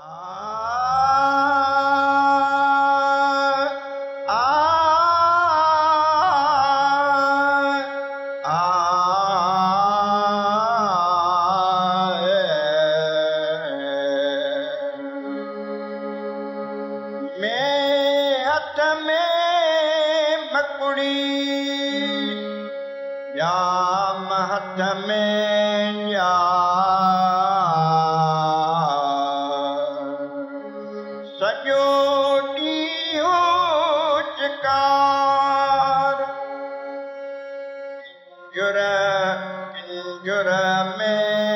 아. göremez.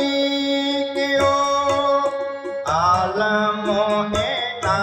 Ikio alamo eta